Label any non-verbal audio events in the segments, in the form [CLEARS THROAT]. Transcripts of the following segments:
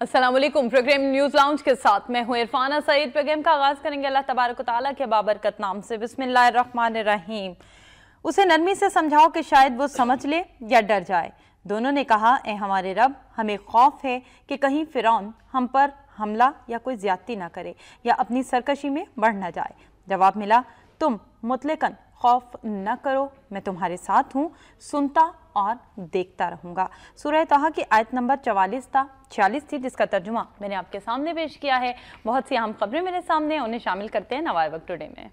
السلام علیکم، programme news lounge کے ساتھ میں ہوں عرفانہ سعید۔ پروگرام کا آغاز کریں گے اللہ تبارک و تعالیٰ کے بابرکت نام سے۔ بسم اللہ الرحمن الرحیم۔ اسے نرمی سے سمجھاؤ کہ شاید وہ سمجھ لے یا ڈر جائے۔ دونوں نے کہا، اے ہمارے رب، ہمیں خوف ہے کہ کہیں فرعون ہم پر حملہ یا کوئی زیادتی نہ کرے یا اپنی سرکشی میں بڑھ نہ جائے۔ جواب ملا، تم مطلقاً خوف نہ کرو، میں تمہارے ساتھ ہوں، سنتا اور دیکھتا رہوں گا۔ سورہ تحا کی آیت نمبر چوالیس تھا چھیالیس تھی، جس کا ترجمہ میں نے آپ کے سامنے پیش کیا ہے۔ بہت سی اہم خبریں میرے سامنے ہیں، انہیں شامل کرتے ہیں نوائے وقت ٹوڈے میں۔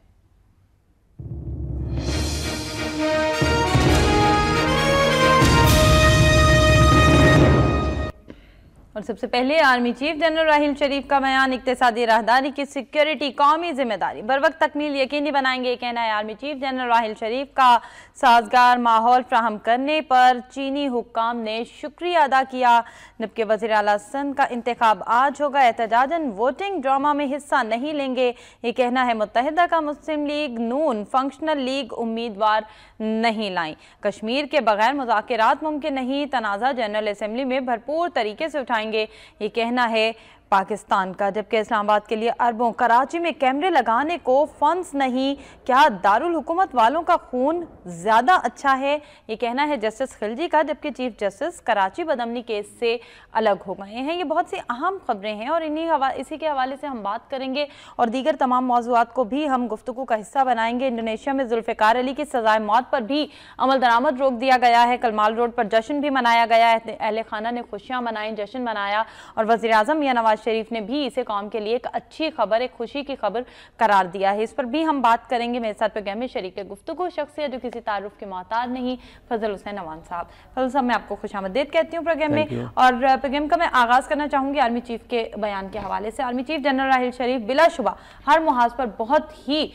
اور سب سے پہلے army chief general Raheel Sharif کا بیان، اقتصادی راہداری کی سیکیورٹی قومی ذمہ داری۔ بر وقت تکمیل یقینی بنائیں گے کہنا ہے army chief general Raheel Sharif کا سازگار ماحول فراہم کرنے پر چینی حکام نے شکریہ ادا کیا۔ نب کے وزیر اعلیٰ سندھ کا انتخاب آج ہوگا احتجاجن ووٹنگ ڈرامہ میں حصہ نہیں لیں گے۔ یہ کہنا ہے، متحدہ کا Muslim League Noon Functional League امیدوار نہیں لائیں۔ کشمیر کے بغیر مذاکرات ممکن نہیں تنازع جنرل اسمبلی میں بھرپور طریقے سے اٹھائیں۔ گے۔ یہ کہنا ہے پاکستان کا، جبکہ اسلام آباد کے لیے اربوں کراچی میں کیمرے لگانے کو فنڈز نہیں، کیا دارالحکومت والوں کا خون زیادہ اچھا ہے؟ یہ کہنا ہے جسٹس خلجی کا، جبکہ چیف جسٹس کراچی بدمنی کیس سے الگ ہو گئے ہیں۔ یہ بہت سی اہم خبریں ہیں اور انہی اسی کے حوالے سے ہم بات کریں گے اور دیگر تمام موضوعات کو بھی ہم گفتگو کا حصہ بنائیں گے۔ انڈونیشیا میں ذوالفقار علی کی سزائے موت پر بھی عمل درآمد روک دیا گیا ہے۔ کلمال روڈ پر جشن بھی منایا گیا ہے۔ اہل خانہ نے خوشیاں منائیں، جشن منایا اور وزیر اعظم یا نواز شریف نے بھی اسے قوم کے لیے ایک اچھی خبر ایک خوشی کی خبر قرار دیا ہے۔ اس پر بھی ہم بات کریں گے۔ میرے ساتھ پیغام میں شریک گفتگو شخصیت جو کسی تعارف کے معتاد نہیں فضل حسین نوان صاحب۔ فضل صاحب میں آپ کو خوش آمدید کہتی ہوں پروگرام میں۔ اور پروگرام کا میں آغاز کرنا چاہوں گی آرمی چیف کے بیان کے حوالے سے۔ Army chief general Raheel Sharif بلا شبہ ہر محاذ پر بہت ہی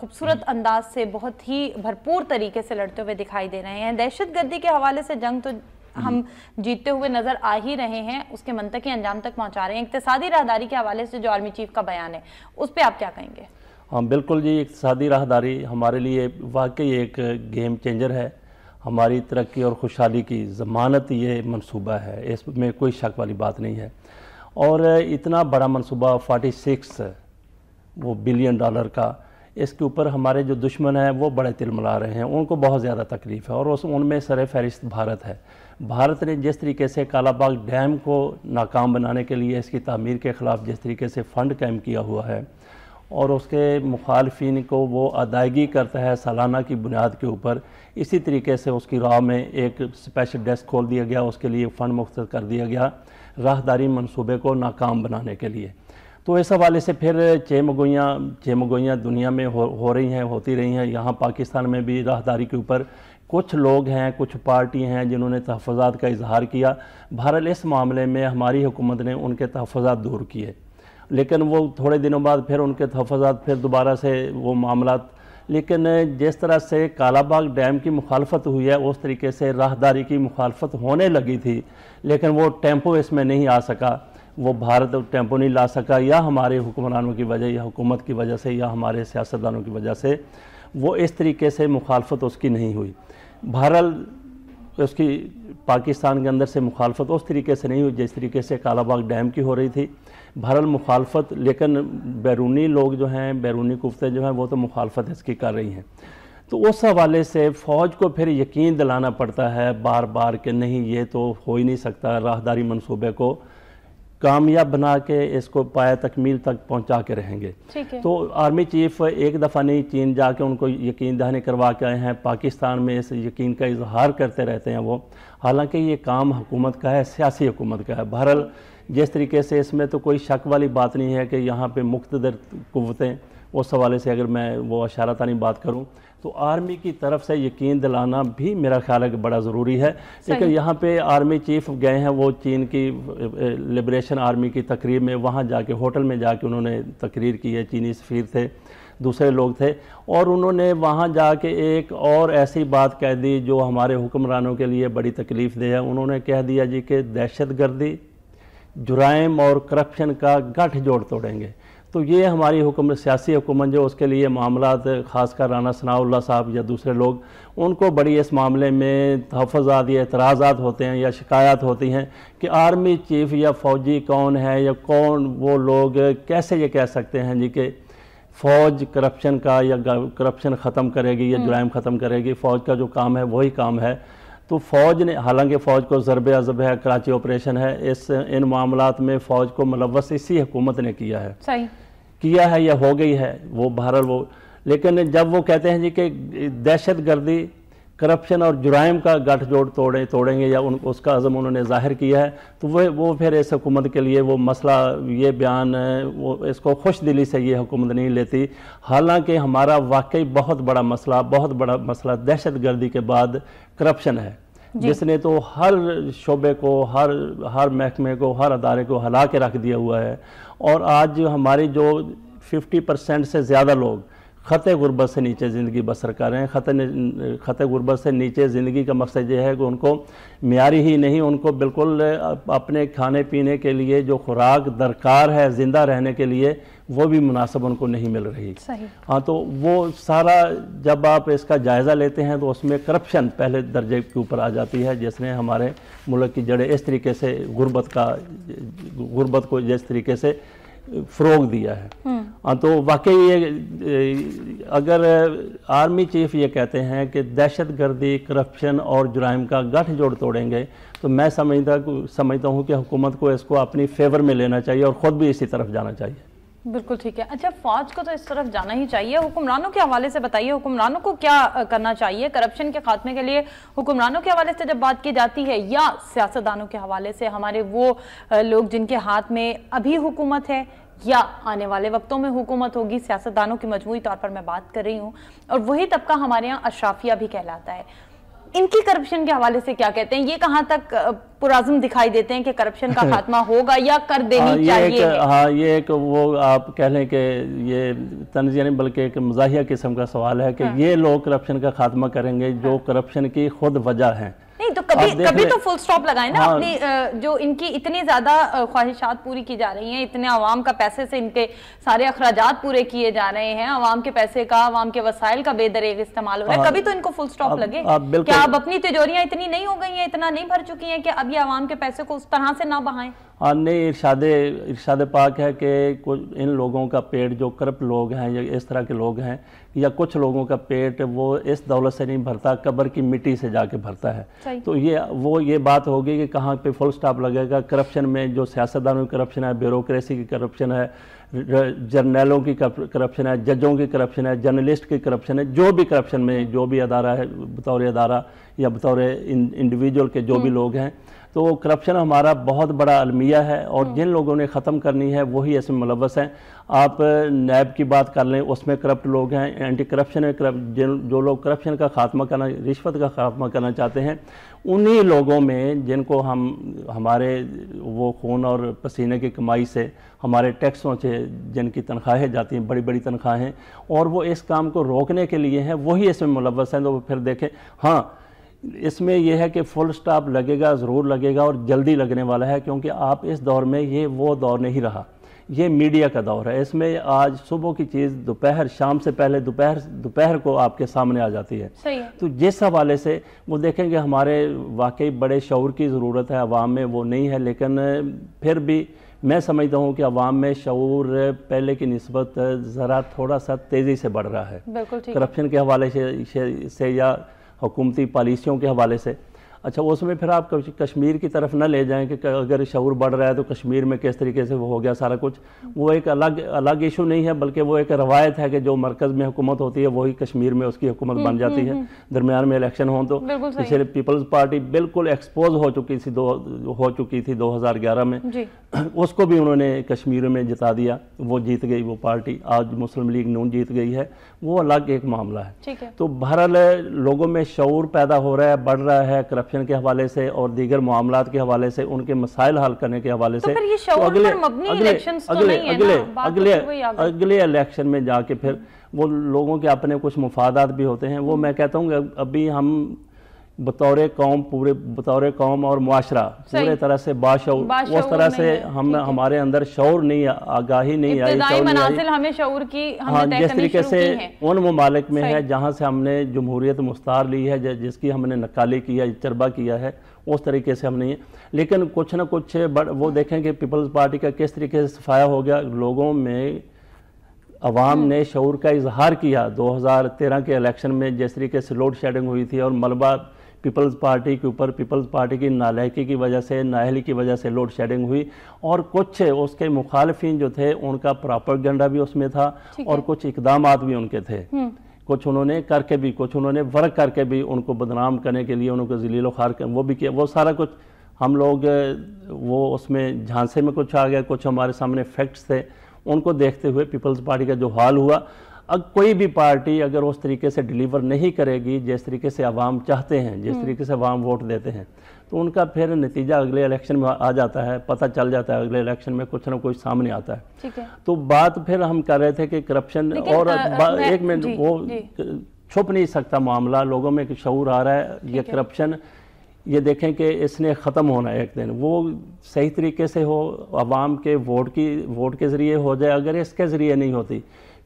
خوبصورت انداز سے بہت ہی بھرپور طریقے سے لڑتے ہوئے دکھائی دے رہے ہیں۔ دہشت گردی کے حوالے سے جنگ تو ہم جیتے ہوئے نظر آ ہی رہے ہیں اس کے منطقی انجام تک پہنچا رہے ہیں۔ اقتصادی راہداری کے حوالے سے جو آرمی چیف کا بیان ہے اس پہ آپ کیا کہیں گے؟ ہاں بالکل جی اقتصادی راہداری ہمارے لیے واقعی ایک گیم چینجر ہے۔ ہماری ترقی اور خوشحالی کی ضمانت یہ منصوبہ ہے اس میں کوئی شک والی بات نہیں ہے۔ اور اتنا بڑا منصوبہ فارٹی سکس وہ بلین ڈالر کا اس کے اوپر ہمارے جو دشمن ہیں وہ بڑے تل ملا رہے ہیں۔ ان کو بہت زیادہ تکلیف ہے اور ان میں سر فہرست بھارت ہے۔ بھارت نے جس طریقے سے کالا باغ ڈیم کو ناکام بنانے کے لیے اس کی تعمیر کے خلاف جس طریقے سے فنڈ قائم کیا ہوا ہے اور اس کے مخالفین کو وہ ادائیگی کرتا ہے سالانہ کی بنیاد کے اوپر، اسی طریقے سے اس کی راہ میں ایک سپیشل ڈیسک کھول دیا گیا، اس کے لیے فنڈ مختصر کر دیا گیا راہداری منصوبے کو ناکام بنانے کے لیے۔ تو اس حوالے سے پھر چیمگوئیاں چیمگوئیاں دنیا میں ہو رہی ہیں، ہوتی رہی ہیں۔ یہاں پاکستان میں بھی راہداری کے اوپر کچھ لوگ ہیں، کچھ پارٹی ہیں جنہوں نے تحفظات کا اظہار کیا۔ بہرحال اس معاملے میں ہماری حکومت نے ان کے تحفظات دور کیے۔ لیکن وہ تھوڑے دنوں بعد پھر ان کے تحفظات پھر دوبارہ سے وہ معاملات، لیکن جس طرح سے کالا باغ ڈیم کی مخالفت ہوئی ہے، اس طریقے سے راہداری کی مخالفت ہونے لگی تھی، لیکن وہ ٹیمپو اس میں نہیں آ سکا۔ وہ بھارت ٹیمپو نہیں لا سکا، یا ہمارے حکمرانوں کی وجہ، یا حکومت کی وجہ سے، یا ہمارے سیاستدانوں کی وجہ سے۔ وہ اس طریقے سے مخالفت اس کی نہیں ہوئی۔ بہرحال اس کی پاکستان کے اندر سے مخالفت اس طریقے سے نہیں ہوئی، جس طریقے سے کالا باغ ڈیم کی ہو رہی تھی۔ بہرحال مخالفت، لیکن بیرونی لوگ جو ہیں، بیرونی کفتے جو ہیں، وہ تو مخالفت اس کی کر رہی ہیں۔ تو اس حوالے سے فوج کو پھر یقین دلانا پڑتا ہے بار بار کہ نہیں، یہ تو ہو ہی نہیں سکتا، راہداری منصوبے کو کامیاب بنا کے اس کو پایا تکمیل تک پہنچا کے رہیں گے۔ تو آرمی چیف ایک دفعہ نہیں چین جا کے ان کو یقین دہانی کروا کے آئے ہیں۔ پاکستان میں اس یقین کا اظہار کرتے رہتے ہیں وہ۔ حالانکہ یہ کام حکومت کا ہے سیاسی حکومت کا ہے۔ بہرحال جس طریقے سے اس میں تو کوئی شک والی بات نہیں ہے کہ یہاں پہ مقتدر قوتیں اس حوالے سے اگر میں وہ اشارہ تانی بات کروں تو آرمی کی طرف سے یقین دلانا بھی میرا خیال ہے کہ بڑا ضروری ہے۔ لیکن یہاں پہ آرمی چیف گئے ہیں وہ چین کی لبریشن آرمی کی تقریب میں وہاں جا کے ہوٹل میں جا کے انہوں نے تقریر کی ہے۔ چینی سفیر تھے دوسرے لوگ تھے۔ اور انہوں نے وہاں جا کے ایک اور ایسی بات کہہ دی جو ہمارے حکمرانوں کے لیے بڑی تکلیف دے ہے۔ انہوں نے کہہ دیا جی کہ دہشت گردی جرائم اور کرپشن کا گٹھ جوڑ توڑیں گے۔ تو یہ ہماری حکومت سیاسی حکومت جو اس کے لیے معاملات خاص کر رانا ثناء اللہ صاحب یا دوسرے لوگ ان کو بڑی اس معاملے میں تحفظات یا اعتراضات ہوتے ہیں یا شکایات ہوتی ہیں کہ آرمی چیف یا فوجی کون ہے یا کون وہ لوگ کیسے یہ کہہ سکتے ہیں جی کہ فوج کرپشن کا یا کرپشن ختم کرے گی یا جرائم ختم کرے گی فوج کا جو کام ہے وہی کام ہے۔ تو فوج نے حالانکہ فوج کو ضرب عذب ہے کراچی آپریشن ہے اس ان معاملات میں فوج کو ملوث اسی حکومت نے کیا ہے۔ صحیح۔ کیا ہے یا ہو گئی ہے وہ بہرحال وہ لیکن جب وہ کہتے ہیں جی کہ دہشت گردی کرپشن اور جرائم کا گٹھ جوڑ توڑیں توڑیں گے یا ان اس کا عزم انہوں نے ظاہر کیا ہے تو وہ وہ پھر اس حکومت کے لیے وہ مسئلہ یہ بیان وہ اس کو خوش دلی سے یہ حکومت نہیں لیتی۔ حالانکہ ہمارا واقعی بہت بڑا مسئلہ بہت بڑا مسئلہ دہشت گردی کے بعد کرپشن ہے۔ جی۔ جس نے تو ہر شعبے کو، ہر ہر محکمے کو، ہر ادارے کو ہلا کے رکھ دیا ہوا ہے۔ اور آج ہماری جو ففٹی پرسنٹ سے زیادہ لوگ خطے غربت سے نیچے زندگی بسر کر رہے ہیں خط خط غربت سے نیچے زندگی کا مقصد یہ ہے کہ ان کو معیاری ہی نہیں ان کو بالکل اپنے کھانے پینے کے لیے جو خوراک درکار ہے زندہ رہنے کے لیے وہ بھی مناسب ان کو نہیں مل رہی۔ ہاں تو وہ سارا جب آپ اس کا جائزہ لیتے ہیں تو اس میں کرپشن پہلے درجے کے اوپر آ جاتی ہے جس نے ہمارے ملک کی جڑیں اس طریقے سے غربت کا غربت کو جس طریقے سے فروغ دیا ہے۔ ہاں تو واقعی یہ اگر آرمی چیف یہ کہتے ہیں کہ دہشت گردی کرپشن اور جرائم کا گٹھ جوڑ توڑیں گے تو میں سمجھتا سمجھتا ہوں کہ حکومت کو اس کو اپنی فیور میں لینا چاہیے اور خود بھی اسی طرف جانا چاہیے۔ بالکل ٹھیک ہے۔ اچھا فوج کو تو اس طرف جانا ہی چاہیے۔ حکمرانوں کے حوالے سے بتائیے، حکمرانوں کو کیا کرنا چاہیے؟ کرپشن کے خاتمے کے لیے حکمرانوں کے حوالے سے جب بات کی جاتی ہے یا سیاستدانوں کے حوالے سے، ہمارے وہ لوگ جن کے ہاتھ میں ابھی حکومت ہے یا آنے والے وقتوں میں حکومت ہوگی، سیاستدانوں کی مجموعی طور پر میں بات کر رہی ہوں۔ اور وہی طبقہ ہمارے یہاں اشرافیہ بھی کہلاتا ہے۔ ان کی کرپشن کے حوالے سے کیا کہتے ہیں؟ یہ کہاں تک پرازم دکھائی دیتے ہیں کہ کرپشن کا [LAUGHS] خاتمہ ہوگا یا کر دینی ہاں، چاہیے؟ ہاں یہ ایک وہ آپ کہہ لیں کہ یہ تنزیہ نہیں بلکہ ایک مزاحیہ قسم کا سوال ہے کہ ہاں۔ یہ لوگ کرپشن کا خاتمہ کریں گے جو کرپشن کی خود وجہ ہیں۔ نہیں تو کبھی کبھی تو فل سٹاپ لگائیں نا ہاں۔ اپنی جو ان کی اتنی زیادہ خواہشات پوری کی جا رہی ہیں اتنے عوام کا پیسے سے ان کے سارے اخراجات پورے کیے جا رہے ہیں عوام کے پیسے کا عوام کے وسائل کا بے دریغ استعمال ہو رہا ہے۔ ہاں۔ کبھی تو ان کو فل سٹاپ لگے۔ کیا اب اپنی تجوریاں اتنی نہیں ہو گئی ہیں اتنا نہیں بھر چکی ہیں کہ اب یہ عوام کے پیسے کو اس طرح سے نہ بہائیں؟ ہاں نہیں ارشاد ارشاد پاک ہے کہ ان لوگوں کا پیٹ جو کرپ لوگ ہیں یا اس طرح کے لوگ ہیں یا کچھ لوگوں کا پیٹ وہ اس دولت سے نہیں بھرتا قبر کی مٹی سے جا کے بھرتا ہے۔ تو یہ وہ یہ بات ہوگی کہ کہاں پہ فل سٹاپ لگے گا۔ کرپشن میں جو سیاستدانوں کی کرپشن ہے بیوروکریسی کی کرپشن ہے جرنیلوں کی کرپشن ہے ججوں کی کرپشن ہے جرنلسٹ کی کرپشن ہے جو بھی کرپشن میں جو بھی ادارہ ہے بطور ادارہ یا بطور انڈیویجول کے جو بھی لوگ ہیں تو کرپشن ہمارا بہت بڑا المیہ ہے اور جن لوگوں نے ختم کرنی ہے وہی اس میں ملوث ہیں۔ آپ نیب کی بات کر لیں اس میں کرپٹ لوگ ہیں اینٹی کرپشن جن جو لوگ کرپشن کا خاتمہ کرنا رشوت کا خاتمہ کرنا چاہتے ہیں انہی لوگوں میں جن کو ہم ہمارے وہ خون اور پسینے کی کمائی سے ہمارے ٹیکسوں سے جن کی تنخواہیں جاتی ہیں بڑی بڑی تنخواہیں اور وہ اس کام کو روکنے کے لیے ہیں وہی اس میں ملوث ہیں۔ تو وہ پھر دیکھیں ہاں اس میں یہ ہے کہ فل سٹاپ لگے گا ضرور لگے گا اور جلدی لگنے والا ہے کیونکہ آپ اس دور میں یہ وہ دور نہیں رہا۔ یہ میڈیا کا دور ہے۔ اس میں آج صبح کی چیز دوپہر شام سے پہلے دوپہر دوپہر کو آپ کے سامنے آ جاتی ہے۔ تو جس حوالے سے وہ دیکھیں گے ہمارے واقعی بڑے شعور کی ضرورت ہے عوام میں وہ نہیں ہے لیکن پھر بھی میں سمجھتا ہوں کہ عوام میں شعور پہلے کی نسبت ذرا تھوڑا سا تیزی سے بڑھ رہا ہے۔ کرپشن کے حوالے سے یا حکومتی پالیسیوں کے حوالے سے اچھا اس میں پھر آپ کشمیر کی طرف نہ لے جائیں کہ اگر شعور بڑھ رہا ہے تو کشمیر میں کس طریقے سے وہ ہو گیا سارا کچھ۔ وہ ایک الگ الگ ایشو نہیں ہے بلکہ وہ ایک روایت ہے کہ جو مرکز میں حکومت ہوتی ہے وہی کشمیر میں اس کی حکومت بن جاتی ہے۔ درمیان میں الیکشن ہوں تو اسے پیپلز پارٹی بالکل ایکسپوز ہو چکی تھی دو ہو چکی تھی دو ہزار گیارہ میں۔ جی۔ [CLEARS THROAT] اس کو بھی انہوں نے کشمیر میں جتا دیا۔ وہ جیت گئی وہ پارٹی آج مسلم لیگ نون جیت گئی ہے۔ وہ الگ ایک معاملہ ہے۔ تو بہرحال لوگوں میں شعور پیدا ہو رہا ہے بڑھ رہا ہے کرپشن کے حوالے سے اور دیگر معاملات کے حوالے سے ان کے مسائل حل کرنے کے حوالے سے اگلے الیکشن میں جا کے پھر وہ لوگوں کے اپنے کچھ مفادات بھی ہوتے ہیں۔ وہ میں کہتا ہوں کہ ابھی ہم بطور قوم پورے بطور قوم اور معاشرہ پورے طرح سے باشعور اس طرح سے ہم ہمارے اندر شعور نہیں آگاہی نہیں آئی ابتدائی منازل ہمیں شعور کی ہاں جس طریقے سے ان ممالک میں ہے جہاں سے ہم نے جمہوریت مستار لی ہے جس کی ہم نے نکالی کیا چربہ کیا ہے اس طریقے سے ہم نہیں ہیں لیکن کچھ نہ کچھ وہ دیکھیں کہ پیپلز پارٹی کا کس طریقے سے صفایا ہو گیا۔ لوگوں میں عوام نے شعور کا اظہار کیا۔ دو ہزار تیرہ کے الیکشن میں جس طریقے سے لوڈ شیڈنگ ہوئی تھی اور ملبہ پیپلز پارٹی کے اوپر پیپلز پارٹی کی نالحقی کی وجہ سے نااہلی کی وجہ سے لوڈ شیڈنگ ہوئی اور کچھ اس کے مخالفین جو تھے ان کا پراپرگنڈا بھی اس میں تھا اور کچھ اقدامات بھی ان کے تھے۔ کچھ انہوں نے کر کے بھی کچھ انہوں نے ورک کر کے بھی ان کو بدنام کرنے کے لیے ان کو ذلیل و خوار وہ بھی کیا وہ سارا کچھ ہم لوگ وہ اس میں جھانسے میں کچھ آ گیا کچھ ہمارے سامنے فیکٹس تھے۔ ان کو دیکھتے ہوئے پیپلز پارٹی کا جو حال ہوا اب کوئی بھی پارٹی اگر اس طریقے سے ڈیلیور نہیں کرے گی جس طریقے سے عوام چاہتے ہیں جس طریقے سے عوام ووٹ دیتے ہیں تو ان کا پھر نتیجہ اگلے الیکشن میں آ جاتا ہے پتہ چل جاتا ہے اگلے الیکشن میں کچھ نہ کچھ سامنے آتا ہے۔ تو بات پھر ہم کر رہے تھے کہ کرپشن اور ایک منٹ وہ چھپ نہیں سکتا معاملہ لوگوں میں ایک شعور آ رہا ہے یہ کرپشن یہ دیکھیں کہ اس نے ختم ہونا ہے ایک دن۔ وہ صحیح طریقے سے ہو عوام کے ووٹ کی ووٹ کے ذریعے ہو جائے اگر اس کے ذریعے نہیں ہوتی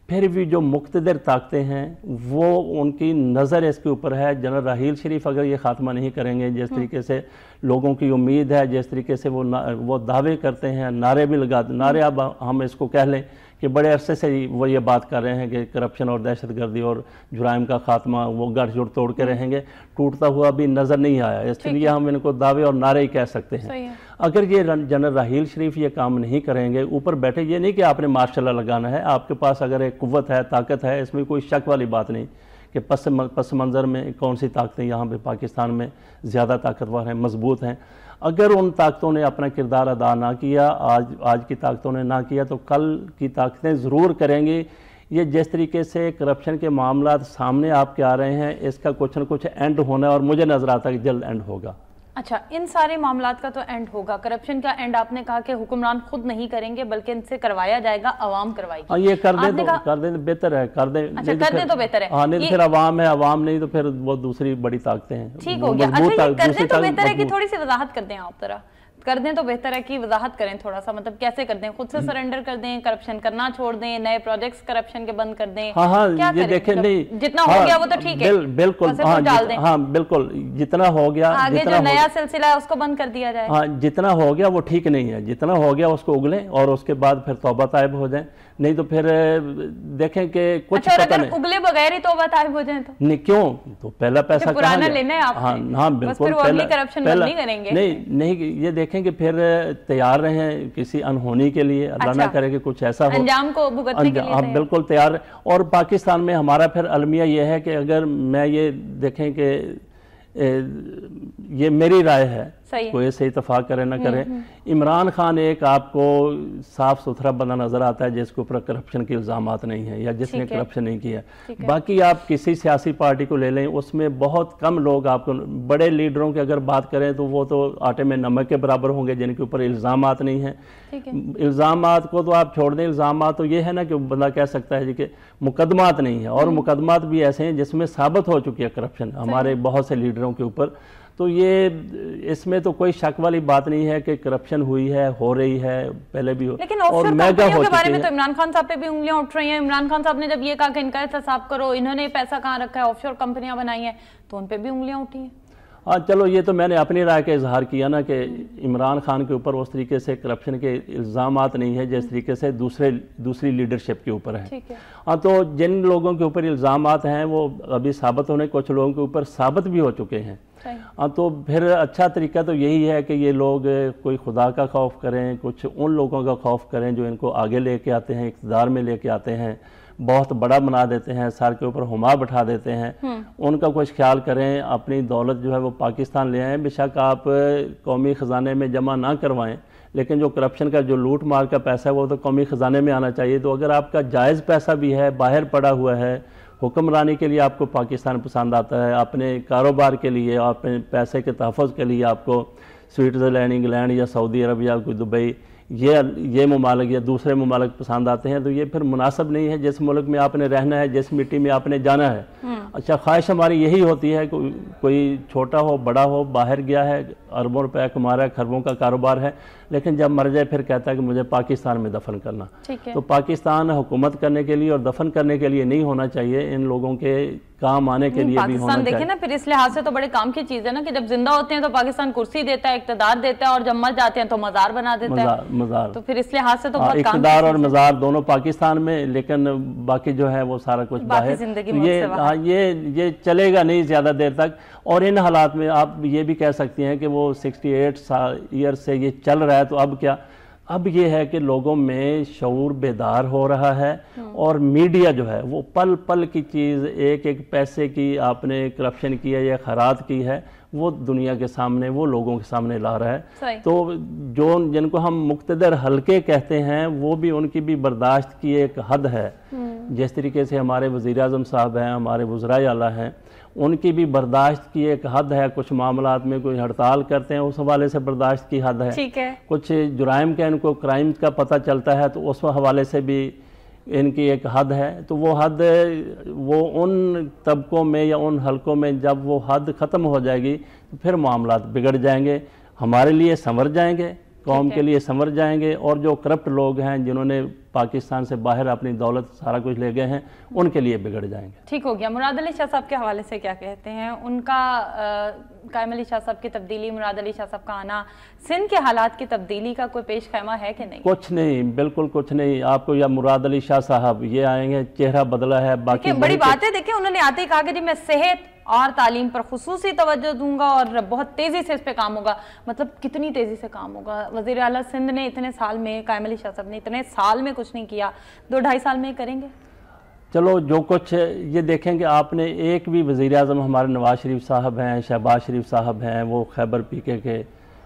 پھر بھی جو مقتدر طاقتیں ہیں وہ ان کی نظر اس کے اوپر ہے۔ جنرل راہیل شریف اگر یہ خاتمہ نہیں کریں گے جس ہاں۔ طریقے سے لوگوں کی امید ہے جس طریقے سے وہ دعوے کرتے ہیں نعرے بھی لگاتے نعرے اب ہم اس کو کہہ لیں۔ کہ بڑے عرصے سے وہ یہ بات کر رہے ہیں کہ کرپشن اور دہشت گردی اور جرائم کا خاتمہ وہ گڑھ جڑ توڑ کے رہیں گے ٹوٹتا ہوا بھی نظر نہیں آیا۔ اس لیے ہم ان کو دعوے اور نعرے ہی کہہ سکتے ہیں۔ اگر یہ جنرل راحیل شریف یہ کام نہیں کریں گے اوپر بیٹھے یہ نہیں کہ آپ نے مارشلہ لگانا ہے آپ کے پاس اگر ایک قوت ہے طاقت ہے اس میں کوئی شک والی بات نہیں۔ کہ پس پس منظر میں کون سی طاقتیں یہاں پہ پاکستان میں زیادہ طاقتور ہیں، مضبوط ہیں۔ اگر ان طاقتوں نے اپنا کردار ادا نہ کیا، آج آج کی طاقتوں نے نہ کیا، تو کل کی طاقتیں ضرور کریں گی یہ جس طریقے سے کرپشن کے معاملات سامنے آپ کے آ رہے ہیں، اس کا کچھ نہ کچھ اینڈ ہونا ہے اور مجھے نظر آتا ہے کہ جلد اینڈ ہوگا۔ اچھا ان سارے معاملات کا تو اینڈ ہوگا۔ کرپشن کا اینڈ آپ نے کہا کہ حکمران خود نہیں کریں گے بلکہ ان سے کروایا جائے گا عوام کروائے گی۔ ہاں، یہ کر دیں تو کر دیں بہتر ہے کر دیں۔ اچھا کر دیں تو بہتر ہے۔ ہاں نہیں پھر عوام ہے عوام نہیں تو پھر وہ دوسری بڑی طاقتیں ہیں۔ ٹھیک ہو گیا۔ اچھا یہ کر دیں تو بہتر ہے کہ تھوڑی سی وضاحت کر دیں آپ طرح کر دیں تو بہتر ہے کہ وضاحت کریں تھوڑا سا مطلب کیسے کر دیں؟ خود سے سرنڈر کر دیں کرپشن کرنا چھوڑ دیں نئے پروجیکٹس کرپشن کے بند کر دیں۔ ہاں ہاں یہ دیکھیں مطلب نہیں جتنا ہو ہاں، گیا وہ تو ٹھیک ہے بالکل ہاں،, ہاں بالکل جتنا ہو گیا آگے جو نیا سلسلہ ہے اس کو بند کر دیا جائے۔ ہاں جتنا ہو گیا وہ ٹھیک نہیں ہے جتنا ہو گیا اس کو اگلیں اور اس کے بعد پھر توبہ طائب ہو جائیں۔ نہیں تو پھر دیکھیں کہ کچھ اچھا, پتہ نہیں اچھا اگر اگلے بغیر ہی توبہ طائب ہو جائیں تو؟ نہیں کیوں؟ تو پہلا پیسہ کہاں پرانا لینے آپ ہاں، نے ہاں بس پھر وہ اگلی کرپشن نہیں کریں گے۔ نہیں نہیں یہ دیکھیں کہ پھر تیار رہے ہیں کسی انہونی کے لیے۔ اللہ اچھا۔ نہ کرے کہ کچھ ایسا ہو۔ انجام کو بھگتنے کے لیے ہاں بالکل تیار۔ اور پاکستان میں ہمارا پھر علمیہ یہ ہے کہ اگر میں یہ دیکھیں کہ یہ میری رائے ہے کوئی سے اتفاق کرے نہ کرے۔ عمران خان ایک آپ کو صاف ستھرا بندہ نظر آتا ہے جس کے اوپر کرپشن کے الزامات نہیں ہیں یا جس نے کرپشن نہیں کیا۔ باقی آپ کسی سیاسی پارٹی کو لے لیں اس میں بہت کم لوگ آپ کو بڑے لیڈروں کی اگر بات کریں تو وہ تو آٹے میں نمک کے برابر ہوں گے جن کے اوپر الزامات نہیں ہیں۔ الزامات کو تو آپ چھوڑ دیں۔ الزامات تو یہ ہے نا کہ بندہ کہہ سکتا ہے جی کہ مقدمات نہیں ہے اور مقدمات بھی ایسے ہیں جس میں ثابت ہو چکی ہے کرپشن ہمارے بہت سے لیڈروں کے اوپر تو یہ اس میں تو کوئی شک والی بات نہیں ہے کہ کرپشن ہوئی ہے ہو رہی ہے پہلے بھی ہو لیکن آفشور کمپنیوں کے بارے میں تو عمران خان صاحب پہ بھی انگلیاں اٹھ رہی ہیں۔ عمران خان صاحب نے جب یہ کہا کہ ان کا احتساب کرو انہوں نے پیسہ کہاں رکھا ہے؟ آفشور کمپنیاں بنائی ہیں۔ تو ان پہ بھی انگلیاں اٹھی ہیں۔ ہاں چلو یہ تو میں نے اپنی رائے کا اظہار کیا نا کہ عمران خان کے اوپر اس طریقے سے کرپشن کے الزامات نہیں ہیں جس طریقے سے دوسرے دوسری لیڈرشپ کے اوپر ہیں۔ ہاں تو جن لوگوں کے اوپر الزامات ہیں وہ ابھی ثابت ہونے کچھ لوگوں کے اوپر ثابت بھی ہو چکے ہیں۔ ہاں، تو پھر اچھا طریقہ تو یہی ہے کہ یہ لوگ کوئی خدا کا خوف کریں کچھ ان لوگوں کا خوف کریں جو ان کو آگے لے کے آتے ہیں اقتدار میں لے کے آتے ہیں بہت بڑا بنا دیتے ہیں سر کے اوپر ہما بٹھا دیتے ہیں۔ ان کا کچھ خیال کریں اپنی دولت جو ہے وہ پاکستان لے آئیں۔ بے شک آپ قومی خزانے میں جمع نہ کروائیں لیکن جو کرپشن کا جو لوٹ مار کا پیسہ ہے وہ تو قومی خزانے میں آنا چاہیے۔ تو اگر آپ کا جائز پیسہ بھی ہے باہر پڑا ہوا ہے حکمرانی کے لیے آپ کو پاکستان پسند آتا ہے اپنے کاروبار کے لیے اپنے پیسے کے تحفظ کے لیے آپ کو سوئٹزرلینڈ انگلینڈ یا سعودی عرب یا کوئی دبئی یہ یہ ممالک یا دوسرے ممالک پسند آتے ہیں تو یہ پھر مناسب نہیں ہے جس ملک میں آپ نے رہنا ہے جس مٹی میں آپ نے جانا ہے۔ اچھا خواہش ہماری یہی ہوتی ہے کہ کوئی چھوٹا ہو بڑا ہو باہر گیا ہے اربوں روپے کمارا ہے خربوں کا کاروبار ہے لیکن جب مر جائے پھر کہتا ہے کہ مجھے پاکستان میں دفن کرنا۔ تو پاکستان حکومت کرنے کے لیے اور دفن کرنے کے لیے نہیں ہونا چاہیے ان لوگوں کے کام آنے کے لیے بھی ہونا چاہیے دیکھیں نا پھر اس لحاظ سے تو بڑے کام کی چیز ہے نا کہ جب زندہ ہوتے ہیں تو پاکستان کرسی دیتا ہے اقتدار دیتا ہے اور جب مر جاتے ہیں تو مزار بنا دیتا ہے۔ مزار تو پھر اس لحاظ سے تو بہت کام اقتدار اور مزار دونوں پاکستان میں لیکن باقی جو ہے وہ سارا کچھ باہر۔ ہاں، یہ چلے گا نہیں زیادہ دیر تک۔ اور ان حالات میں آپ یہ بھی کہہ سکتی ہیں کہ وہ سکسٹی ایٹ ایئر سے یہ چل رہا ہے۔ تو اب کیا؟ اب یہ ہے کہ لوگوں میں شعور بیدار ہو رہا ہے اور میڈیا جو ہے وہ پل پل کی چیز ایک ایک پیسے کی آپ نے کرپشن کی ہے یا خیرات کی ہے وہ دنیا کے سامنے وہ لوگوں کے سامنے لا رہا ہے۔ تو جو جن کو ہم مقتدر حلقے کہتے ہیں وہ بھی ان کی بھی برداشت کی ایک حد ہے۔ جس طریقے سے ہمارے وزیر اعظم صاحب ہیں ہمارے وزرائے اعلیٰ ہیں ان کی بھی برداشت کی ایک حد ہے کچھ معاملات میں کوئی ہڑتال کرتے ہیں اس حوالے سے برداشت کی حد ہے۔ کچھ جرائم کا ان کو کرائم کا پتہ چلتا ہے تو اس حوالے سے بھی ان کی ایک حد ہے۔ تو وہ حد وہ ان طبقوں میں یا ان حلقوں میں جب وہ حد ختم ہو جائے گی تو پھر معاملات بگڑ جائیں گے۔ ہمارے لیے سنور جائیں گے قوم کے لیے سنور جائیں گے۔ اور جو کرپٹ لوگ ہیں جنہوں نے پاکستان سے باہر اپنی دولت سارا کچھ لے گئے ہیں ان کے لیے بگڑ جائیں گے۔ ٹھیک ہو گیا۔ مراد علی شاہ صاحب کے حوالے سے کیا کہتے ہیں؟ ان کا قائم علی شاہ صاحب کی تبدیلی مراد علی شاہ صاحب کا آنا سندھ کے حالات کی تبدیلی کا کوئی پیش خیمہ ہے کہ نہیں؟ کچھ نہیں بالکل کچھ نہیں۔ آپ کو یا مراد علی شاہ صاحب یہ آئیں گے چہرہ بدلا ہے باقی بڑی بات ہے۔ دیکھیں انہوں نے آتے ہی کہا کہ جی میں صحت اور تعلیم پر خصوصی توجہ دوں گا اور بہت تیزی سے اس پہ کام ہوگا۔ مطلب کتنی تیزی سے کام ہوگا؟ وزیر اعلیٰ سندھ نے اتنے سال میں قائم علی شاہ صاحب نے اتنے سال میں کچھ نہیں کیا۔ دو ڈھائی سال میں کریں گے؟ چلو جو کچھ یہ دیکھیں کہ آپ نے ایک بھی وزیر اعظم ہمارے نواز شریف صاحب ہیں شہباز شریف صاحب ہیں وہ خیبر پی کے کے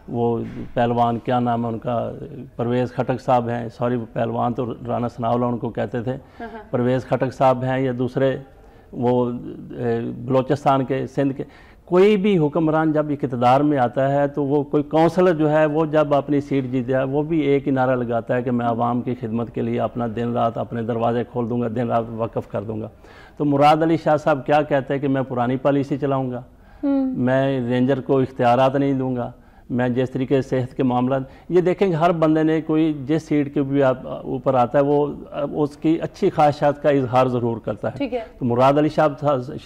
وہ پہلوان کیا نام ہے ان کا؟ پرویز کھٹک صاحب ہیں۔ سوری پہلوان تو رانا سناولا ان کو کہتے تھے۔ ہاں، ہاں۔ پرویز کھٹک صاحب ہیں یا دوسرے وہ بلوچستان کے سندھ کے۔ کوئی بھی حکمران جب اقتدار میں آتا ہے تو وہ کوئی کونسلر جو ہے وہ جب اپنی سیٹ جیتا ہے وہ بھی ایک نعرہ لگاتا ہے کہ میں عوام کی خدمت کے لیے اپنا دن رات اپنے دروازے کھول دوں گا دن رات وقف کر دوں گا۔ تو مراد علی شاہ صاحب کیا کہتے ہیں کہ میں پرانی پالیسی چلاؤں گا؟ میں رینجر کو اختیارات نہیں دوں گا۔ میں جس طریقے سے صحت کے معاملات یہ دیکھیں کہ ہر بندے نے کوئی جس سیٹ کے بھی اوپر آتا ہے وہ اس کی اچھی خواہشات کا اظہار ضرور کرتا ہے۔ تو مراد علی شاہ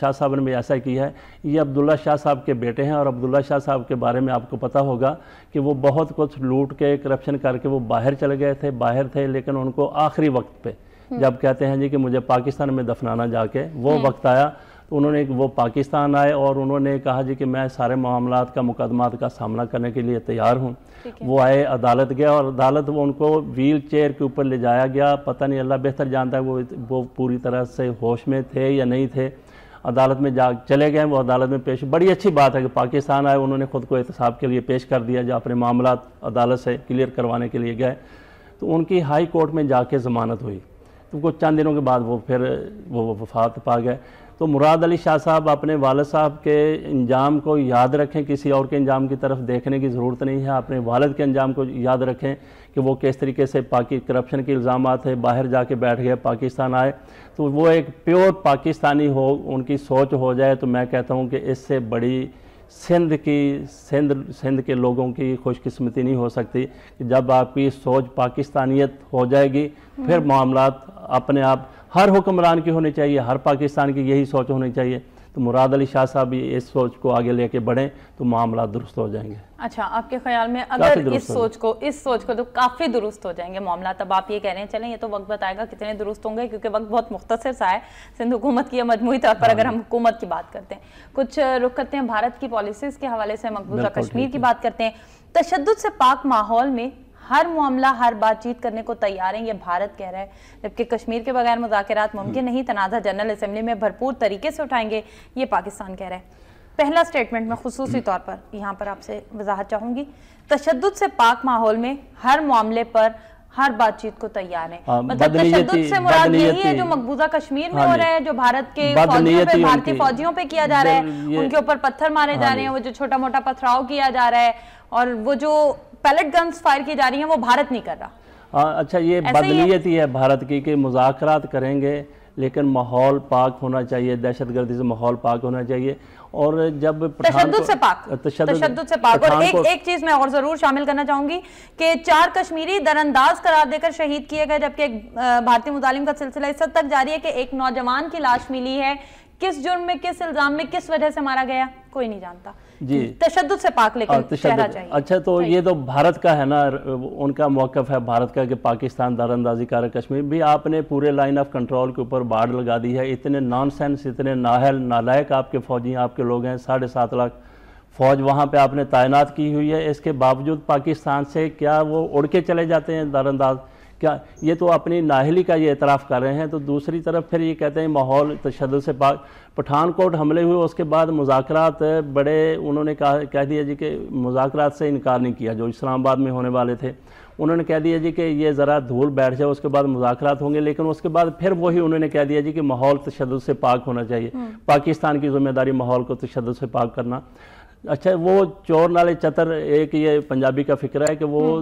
شاہ صاحب نے بھی ایسا کیا ہے۔ یہ عبداللہ شاہ صاحب کے بیٹے ہیں اور عبداللہ شاہ صاحب کے بارے میں آپ کو پتہ ہوگا کہ وہ بہت کچھ لوٹ کے کرپشن کر کے وہ باہر چلے گئے تھے باہر تھے لیکن ان کو آخری وقت پہ جب کہتے ہیں جی کہ مجھے پاکستان میں دفنانا جا کے وہ وقت آیا۔ انہوں نے وہ پاکستان آئے اور انہوں نے کہا جی کہ میں سارے معاملات کا مقدمات کا سامنا کرنے کے لیے تیار ہوں۔ وہ آئے عدالت گیا اور عدالت وہ ان کو ویل چیئر کے اوپر لے جایا گیا۔ پتہ نہیں اللہ بہتر جانتا ہے وہ وہ پوری طرح سے ہوش میں تھے یا نہیں تھے۔ عدالت میں جا چلے گئے وہ عدالت میں پیش۔ بڑی اچھی بات ہے کہ پاکستان آئے انہوں نے خود کو احتساب کے لیے پیش کر دیا جو اپنے معاملات عدالت سے کلیئر کروانے کے لیے گئے۔ تو ان کی ہائی کورٹ میں جا کے ضمانت ہوئی۔ تو کچھ چند دنوں کے بعد وہ پھر وہ وفات پا گئے۔ تو مراد علی شاہ صاحب اپنے والد صاحب کے انجام کو یاد رکھیں کسی اور کے انجام کی طرف دیکھنے کی ضرورت نہیں ہے۔ اپنے والد کے انجام کو یاد رکھیں کہ وہ کس طریقے سے پاکی کرپشن کے الزامات ہے باہر جا کے بیٹھ گئے پاکستان آئے۔ تو وہ ایک پیور پاکستانی ہو ان کی سوچ ہو جائے تو میں کہتا ہوں کہ اس سے بڑی سندھ کی سندھ سندھ کے لوگوں کی خوش قسمتی نہیں ہو سکتی کہ جب آپ کی سوچ پاکستانیت ہو جائے گی پھر معاملات اپنے آپ ہر حکمران کی ہونی چاہیے ہر پاکستان کی یہی سوچ ہونی چاہیے۔ تو مراد علی شاہ صاحب بھی اس سوچ کو آگے لے کے بڑھیں تو معاملات درست ہو جائیں گے۔ اچھا آپ کے خیال میں اگر اس سوچ کو اس سوچ کو تو کافی درست ہو جائیں گے معاملات۔ اب آپ یہ کہہ رہے ہیں چلیں یہ تو وقت بتائے گا کتنے درست ہوں گے کیونکہ وقت بہت مختصر سا ہے۔ سندھ حکومت کی مجموعی طور پر اگر ہم حکومت کی بات کرتے ہیں کچھ رخ کرتے ہیں بھارت کی پالیسیز کے حوالے سے مقبوضہ کشمیر کی بات کرتے ہیں۔ تشدد سے پاک ماحول میں ہر معاملہ ہر بات چیت کرنے کو تیار ہیں یہ بھارت کہہ رہا ہے۔ جبکہ کشمیر کے بغیر مذاکرات ممکن نہیں تنازع جنرل اسمبلی میں بھرپور طریقے سے اٹھائیں گے یہ پاکستان کہہ رہا ہے۔ پہلا سٹیٹمنٹ میں خصوصی طور پر یہاں پر آپ سے وضاحت چاہوں گی۔ تشدد سے پاک ماحول میں ہر معاملے پر ہر بات چیت کو تیار ہاں، مطلب تشدد سے مراد یہی ہے جو مقبوضہ کشمیر میں ہو رہا ہے جو بھارت کے فوجیوں پہ بھارتی فوجیوں پہ کیا جا رہا ہے۔ ان کے اوپر پتھر مارے جا رہے ہیں وہ جو چھوٹا موٹا پتھراؤ کیا جا رہا ہے اور وہ جو پیلٹ گنز فائر کی جا رہی ہیں وہ بھارت نہیں کر رہا۔ ہاں، اچھا یہ بدلیت ہی ہے بھارت کی کہ مذاکرات کریں گے لیکن ماحول پاک ہونا چاہیے دہشت گردی سے ماحول پاک ہونا چاہیے۔ اور جب تشدد سے پاک تشدد سے پاک۔ اور ایک ایک چیز میں اور ضرور شامل کرنا چاہوں گی کہ چار کشمیری درانداز قرار دے کر شہید کیے گئے جبکہ ایک بھارتی مظالم کا سلسلہ اس حد تک جاری ہے کہ ایک نوجوان کی لاش ملی ہے۔ کس جرم میں کس الزام میں کس وجہ سے مارا گیا؟ کوئی نہیں جانتا۔ جی۔ تشدد سے پاک لیکن چہرہ چاہیے۔ اچھا تو یہ تو بھارت کا ہے نا ان کا موقف ہے بھارت کا کہ پاکستان دار اندازی کار کشمیر۔ بھی آپ نے پورے لائن آف کنٹرول کے اوپر باڑ لگا دی ہے۔ اتنے نان سینس اتنے ناہل نالائق آپ کے فوجی آپ کے لوگ ہیں۔ ساڑھے سات لاکھ فوج وہاں پہ آپ نے تعینات کی ہوئی ہے۔ اس کے باوجود پاکستان سے کیا وہ اڑ کے چلے جاتے ہیں دار انداز کیا یہ تو اپنی ناہلی کا یہ اعتراف کر رہے ہیں تو دوسری طرف پھر یہ کہتے ہیں ماحول تشدد سے پاک۔ پٹھان کوٹ حملے ہوئے اس کے بعد مذاکرات بڑے انہوں نے کہہ دیا جی کہ مذاکرات سے انکار نہیں کیا جو اسلام آباد میں ہونے والے تھے۔ انہوں نے کہہ دیا جی کہ یہ ذرا دھول بیٹھ جائے اس کے بعد مذاکرات ہوں گے لیکن اس کے بعد پھر وہی انہوں نے کہہ دیا جی کہ ماحول تشدد سے پاک ہونا چاہیے۔ پاکستان کی ذمہ داری ماحول کو تشدد سے پاک کرنا۔ اچھا وہ چور نالے چتر ایک یہ پنجابی کا فکر ہے کہ وہ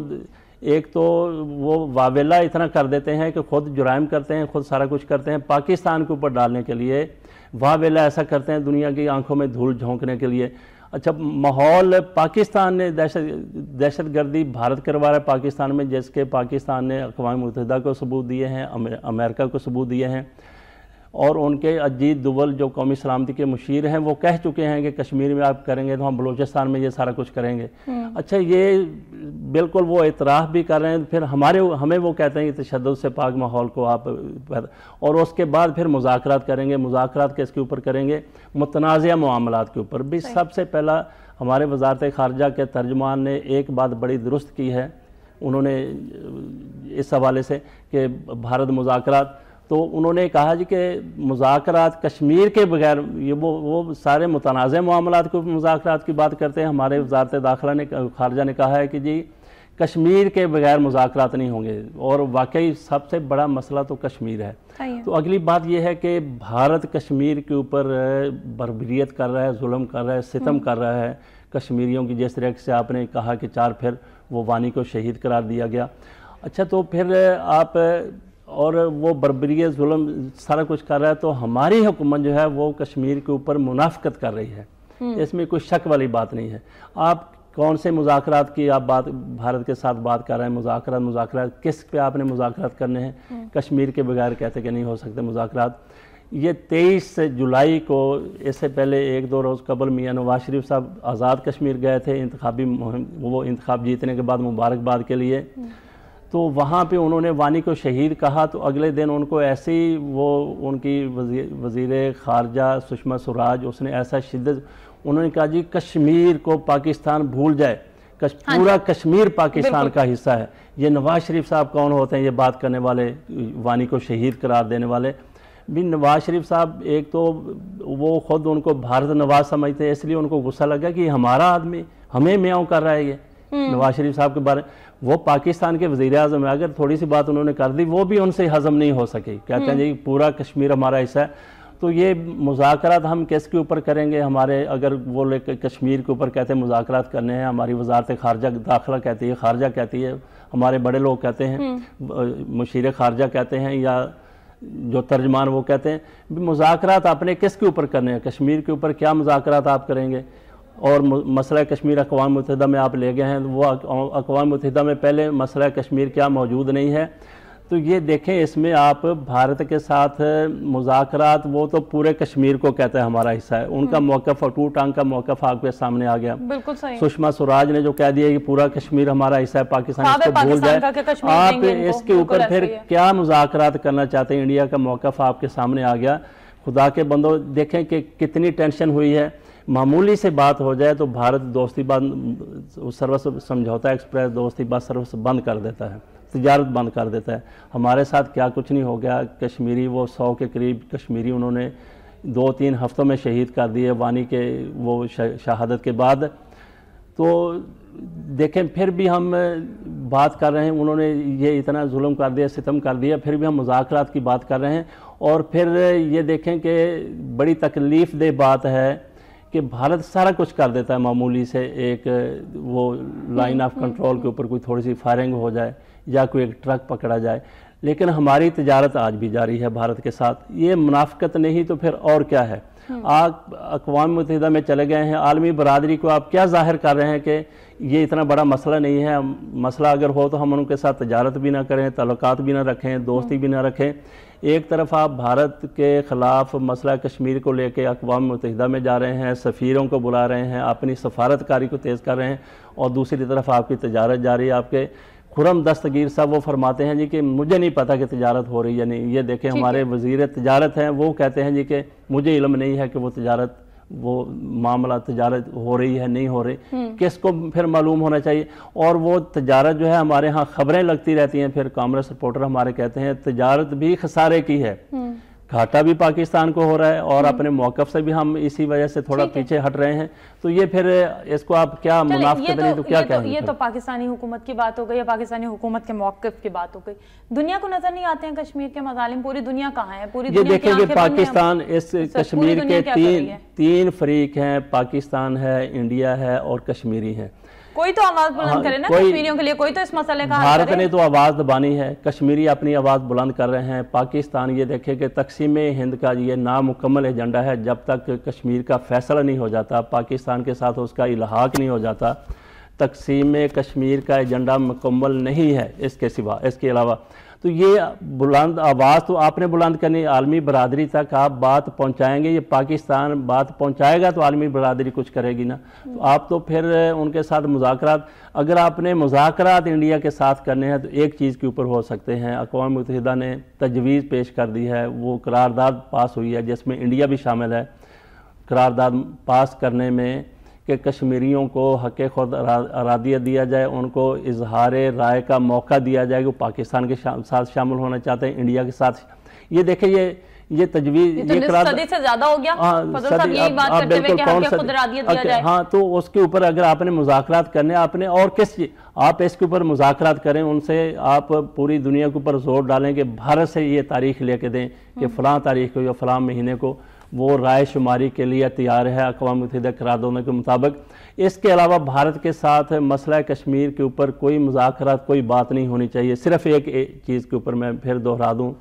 ایک تو وہ واویلا اتنا کر دیتے ہیں کہ خود جرائم کرتے ہیں، خود سارا کچھ کرتے ہیں پاکستان کے اوپر ڈالنے کے لیے۔ واویلا ایسا کرتے ہیں دنیا کی آنکھوں میں دھول جھونکنے کے لیے۔ اچھا ماحول پاکستان نے دہشت دہشت گردی بھارت کروا رہا ہے پاکستان میں، جس کے پاکستان نے اقوام متحدہ کو ثبوت دیے ہیں، امریکہ کو ثبوت دیے ہیں۔ اور ان کے اجیت دول جو قومی سلامتی کے مشیر ہیں وہ کہہ چکے ہیں کہ کشمیر میں آپ کریں گے تو ہم بلوچستان میں یہ سارا کچھ کریں گے۔ اچھا یہ بالکل وہ اعتراف بھی کر رہے ہیں پھر ہمارے ہمیں وہ کہتے ہیں کہ تشدد سے پاک ماحول کو آپ اور اس کے بعد پھر مذاکرات کریں گے۔ مذاکرات کس کے اوپر کریں گے؟ متنازع معاملات کے اوپر۔ بھی سب سے پہلا ہمارے وزارت خارجہ کے ترجمان نے ایک بات بڑی درست کی ہے۔ انہوں نے اس حوالے سے کہ بھارت مذاکرات تو انہوں نے کہا جی کہ مذاکرات کشمیر کے بغیر یہ وہ سارے متنازع معاملات کو مذاکرات کی بات کرتے ہیں۔ ہمارے وزارت داخلہ نے خارجہ نے کہا ہے کہ جی کشمیر کے بغیر مذاکرات نہیں ہوں گے اور واقعی سب سے بڑا مسئلہ تو کشمیر ہے۔ تو اگلی بات یہ ہے کہ بھارت کشمیر کے اوپر بربریت کر رہا ہے ظلم کر رہا ہے ستم کر رہا ہے۔ کشمیریوں کی جس طرح سے آپ نے کہا کہ چار پھر وہ وانی کو شہید قرار دیا گیا۔ اچھا تو پھر آپ اور وہ بربری ظلم سارا کچھ کر رہا ہے تو ہماری حکومت جو ہے وہ کشمیر کے اوپر منافقت کر رہی ہے۔ اس میں کوئی شک والی بات نہیں ہے۔ آپ کون سے مذاکرات کی آپ بات بھارت کے ساتھ بات کر رہے ہیں مذاکرات مذاکرات کس پہ آپ نے مذاکرات کرنے ہیں؟ کشمیر کے بغیر کہتے کہ نہیں ہو سکتے مذاکرات۔ یہ تیئیس جولائی کو اس سے پہلے ایک دو روز قبل میاں نواز شریف صاحب آزاد کشمیر گئے تھے انتخابی مہم وہ انتخاب جیتنے کے بعد مبارکباد کے لیے۔ تو وہاں پہ انہوں نے وانی کو شہید کہا تو اگلے دن ان کو ایسی وہ ان کی وزیر خارجہ سشما سراج اس نے ایسا شدت انہوں نے کہا جی کشمیر کو پاکستان بھول جائے ہاں پورا جی۔ کشمیر پاکستان کا حصہ ہے۔ یہ نواز شریف صاحب کون ہوتے ہیں؟ یہ بات کرنے والے وانی کو شہید قرار دینے والے۔ بھی نواز شریف صاحب ایک تو وہ خود ان کو بھارت نواز سمجھتے ہیں اس لیے ان کو غصہ لگا کہ ہمارا آدمی ہمیں میاؤں کر رہا ہے یہ۔ نواز شریف صاحب کے بارے وہ پاکستان کے وزیر اعظم ہے اگر تھوڑی سی بات انہوں نے کر دی وہ بھی ان سے ہضم نہیں ہو سکی۔ کہتے ہیں جی پورا کشمیر ہمارا حصہ ہے۔ تو یہ مذاکرات ہم کس کے اوپر کریں گے؟ ہمارے اگر وہ کشمیر کے اوپر کہتے ہیں مذاکرات کرنے ہیں ہماری وزارت خارجہ داخلہ کہتی ہے خارجہ کہتی ہے ہمارے بڑے لوگ کہتے ہیں مشیر خارجہ کہتے ہیں یا جو ترجمان وہ کہتے ہیں۔ مذاکرات اپنے کس کے اوپر کرنے ہیں؟ کشمیر کے اوپر کیا مذاکرات آپ کریں گے؟ اور مسئلہ کشمیر اقوام متحدہ میں آپ لے گئے ہیں وہ اقوام متحدہ میں پہلے مسئلہ کشمیر کیا موجود نہیں ہے۔ تو یہ دیکھیں اس میں آپ بھارت کے ساتھ مذاکرات وہ تو پورے کشمیر کو کہتے ہیں ہمارا حصہ ہے۔ ان کا موقف اور ٹو ٹانگ کا موقف آپ کے سامنے آ گیا۔ سشما سوراج نے جو کہہ دیا کہ پورا کشمیر ہمارا حصہ ہے پاکستان اس کو بھول جائے۔ آپ اس کے اوپر پھر کیا مذاکرات کرنا چاہتے ہیں؟ انڈیا کا موقف آپ کے سامنے آ گیا۔ خدا کے بندوں دیکھیں کہ کتنی ٹینشن ہوئی ہے۔ معمولی سے بات ہو جائے تو بھارت دوستی بند، سروس سمجھوتا ایکسپریس دوستی بات سروس بند کر دیتا ہے، تجارت بند کر دیتا ہے۔ ہمارے ساتھ کیا کچھ نہیں ہو گیا، کشمیری وہ سو کے قریب کشمیری انہوں نے دو تین ہفتوں میں شہید کر دیے وانی کے وہ شہادت کے بعد۔ تو دیکھیں، پھر بھی ہم بات کر رہے ہیں، انہوں نے یہ اتنا ظلم کر دیا، ستم کر دیا، پھر بھی ہم مذاکرات کی بات کر رہے ہیں۔ اور پھر یہ دیکھیں کہ بڑی تکلیف دہ بات ہے کہ بھارت سارا کچھ کر دیتا ہے معمولی سے ایک وہ لائن آف کنٹرول کے اوپر کوئی تھوڑی سی فائرنگ ہو جائے یا کوئی ایک ٹرک پکڑا جائے۔ لیکن ہماری تجارت آج بھی جاری ہے بھارت کے ساتھ۔ یہ منافقت نہیں تو پھر اور کیا ہے؟ آپ اقوام متحدہ میں چلے گئے ہیں عالمی برادری کو آپ کیا ظاہر کر رہے ہیں کہ یہ اتنا بڑا مسئلہ نہیں ہے؟ مسئلہ اگر ہو تو ہم ان کے ساتھ تجارت بھی نہ کریں تعلقات بھی نہ رکھیں دوستی بھی نہ رکھیں۔ ایک طرف آپ بھارت کے خلاف مسئلہ کشمیر کو لے کے اقوام متحدہ میں جا رہے ہیں سفیروں کو بلا رہے ہیں اپنی سفارت کاری کو تیز کر رہے ہیں اور دوسری طرف آپ کی تجارت جاری ہے آپ کے خرم دستگیر صاحب وہ فرماتے ہیں جی کہ مجھے نہیں پتا کہ تجارت ہو رہی ہے نہیں۔ یہ دیکھیں ہمارے وزیر تجارت ہیں وہ کہتے ہیں جی کہ مجھے علم نہیں ہے کہ وہ تجارت وہ معاملہ تجارت ہو رہی ہے، نہیں ہو رہی، کس کو پھر معلوم ہونا چاہیے؟ اور وہ تجارت جو ہے، ہمارے ہاں خبریں لگتی رہتی ہیں۔ پھر کامرس رپورٹر ہمارے کہتے ہیں، تجارت بھی خسارے کی ہے۔ گھاٹا بھی پاکستان کو ہو رہا ہے اور اپنے موقف سے بھی ہم اسی وجہ سے تھوڑا پیچھے ہٹ رہے ہیں۔ تو یہ پھر اس کو آپ کیا منافقت نہیں تو کیا کہیں یہ تو پاکستانی حکومت کی بات ہو گئی یا پاکستانی حکومت کے موقف کی بات ہو گئی۔ دنیا کو نظر نہیں آتے ہیں کشمیر کے مظالم؟ پوری دنیا کہاں ہے؟ پوری یہ دیکھیں کہ پاکستان اس کشمیر کے تین فریق ہیں پاکستان ہے انڈیا ہے اور کشمیری ہیں۔ کوئی تو آواز بلند ہاں، کرے نا کشمیریوں کے لیے کوئی تو اس مسئلے کا بھارت نے تو آواز دبانی ہے کشمیری اپنی آواز بلند کر رہے ہیں۔ پاکستان یہ دیکھے کہ تقسیم ہند کا یہ نامکمل ایجنڈا ہے۔ جب تک کشمیر کا فیصلہ نہیں ہو جاتا پاکستان کے ساتھ اس کا الحاق نہیں ہو جاتا تقسیم کشمیر کا ایجنڈا مکمل نہیں ہے۔ اس کے سوا اس کے علاوہ تو یہ بلند آواز تو آپ نے بلند کرنی، عالمی برادری تک آپ بات پہنچائیں گے، یہ پاکستان بات پہنچائے گا تو عالمی برادری کچھ کرے گی نا۔ تو آپ تو پھر ان کے ساتھ مذاکرات، اگر آپ نے مذاکرات انڈیا کے ساتھ کرنے ہیں تو ایک چیز کے اوپر ہو سکتے ہیں۔ اقوام متحدہ نے تجویز پیش کر دی ہے، وہ قرارداد پاس ہوئی ہے جس میں انڈیا بھی شامل ہے۔ قرارداد پاس کرنے میں کہ کشمیریوں کو حق خود ارادیہ دیا جائے ان کو اظہار رائے کا موقع دیا جائے کہ پاکستان کے ساتھ شامل ہونا چاہتے ہیں انڈیا کے ساتھ یہ دیکھیں یہ یہ تجویز یہ صدی سے زیادہ ہو گیا۔ فضل صاحب یہی بات کرتے ہوئے کہ حق خود ارادیہ دیا جائے۔ ہاں تو اس کے اوپر اگر آپ نے مذاکرات کرنے آپ نے اور کس آپ اس کے اوپر مذاکرات کریں ان سے آپ پوری دنیا کے اوپر زور ڈالیں کہ بھارت سے یہ تاریخ لے کے دیں کہ فلاں تاریخ کو یا فلاں مہینے کو وہ رائے شماری کے لیے تیار ہے اقوام متحدہ قراردادوں کے مطابق۔ اس کے علاوہ بھارت کے ساتھ مسئلہ کشمیر کے اوپر کوئی مذاکرات کوئی بات نہیں ہونی چاہیے۔ صرف ایک چیز کے اوپر میں پھر دہرا دوں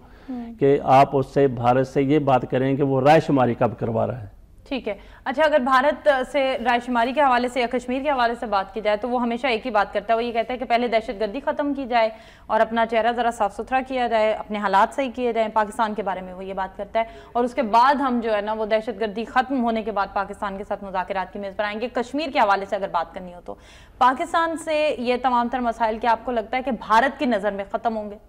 کہ آپ اس سے بھارت سے یہ بات کریں کہ وہ رائے شماری کب کروا رہا ہے۔ ٹھیک ہے۔ اچھا اگر بھارت سے رائے شماری کے حوالے سے یا کشمیر کے حوالے سے بات کی جائے تو وہ ہمیشہ ایک ہی بات کرتا ہے۔ وہ یہ کہتا ہے کہ پہلے دہشت گردی ختم کی جائے اور اپنا چہرہ ذرا صاف ستھرا کیا جائے، اپنے حالات صحیح کیے جائیں۔ پاکستان کے بارے میں وہ یہ بات کرتا ہے۔ اور اس کے بعد ہم جو ہے نا، وہ دہشت گردی ختم ہونے کے بعد پاکستان کے ساتھ مذاکرات کی میز پر آئیں گے۔ کشمیر کے حوالے سے اگر بات کرنی ہو تو۔ پاکستان سے یہ تمام تر مسائل کیا آپ کو لگتا ہے کہ بھارت کی نظر میں ختم ہوں گے؟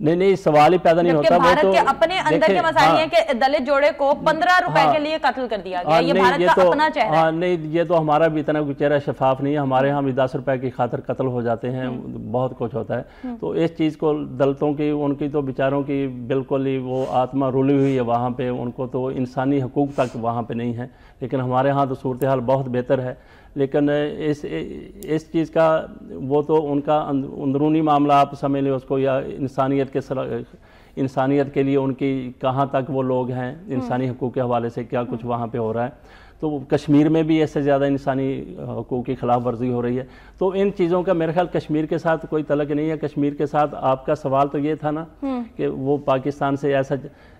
نہیں نہیں سوال ہی پیدا نہیں ہوتا بھارت کے اپنے اندر کے مسائل ہاں۔ ہیں کہ دلت جوڑے کو پندرہ روپے ہاں۔ کے لیے قتل کر دیا گیا ہاں، یہ بھارت کا اپنا چہرہ ہے۔ نہیں یہ تو ہمارا بھی اتنا کوئی چہرہ شفاف نہیں ہے۔ ہمارے ہاں بھی دس روپے کی خاطر قتل ہو جاتے ہیں بہت کچھ ہوتا ہے۔ تو اس چیز کو دلتوں کی ان کی تو بیچاروں کی بالکل ہی وہ آتما رولی ہوئی ہے وہاں پہ۔ ان کو تو انسانی حقوق تک وہاں پہ نہیں ہے۔ لیکن ہمارے ہاں تو صورتحال بہت بہتر ہے۔ لیکن اس اس چیز کا وہ تو ان کا اندرونی معاملہ آپ سمجھ لیں اس کو یا انسانیت کے انسانیت کے لیے ان کی کہاں تک وہ لوگ ہیں انسانی حقوق کے حوالے سے کیا کچھ وہاں پہ ہو رہا ہے۔ تو کشمیر میں بھی اس سے زیادہ انسانی حقوق کی خلاف ورزی ہو رہی ہے۔ تو ان چیزوں کا میرے خیال کشمیر کے ساتھ کوئی تعلق نہیں ہے۔ کشمیر کے ساتھ آپ کا سوال تو یہ تھا نا کہ وہ پاکستان سے ایسا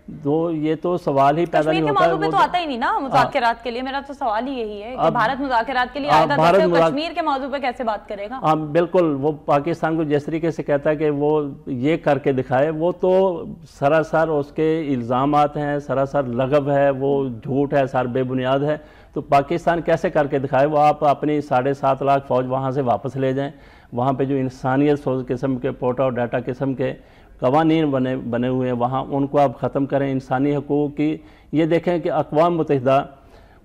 تو یہ تو سوال ہی پیدا نہیں ہوتا ہے کشمیر کے موضوع پہ تو آتا ہی نہیں نا مذاکرات کے لیے میرا تو سوال ہی یہی ہے کہ بھارت مذاکرات کے لیے آئے گا تو کشمیر کے موضوع پہ کیسے بات کرے گا؟ ہاں بالکل وہ پاکستان کو جس طریقے سے کہتا ہے کہ وہ یہ کر کے دکھائے وہ تو سراسر اس کے الزامات ہیں سراسر لغب ہے وہ جھوٹ ہے سر بے بنیاد ہے۔ تو پاکستان کیسے کر کے دکھائے؟ وہ آپ اپنی ساڑھے سات لاکھ فوج وہاں سے واپس لے جائیں۔ وہاں پہ جو انسانیت سوز قسم کے پوٹا اور ڈیٹا قسم کے قوانین بنے بنے ہوئے ہیں، وہاں ان کو آپ ختم کریں انسانی حقوق کی۔ یہ دیکھیں کہ اقوام متحدہ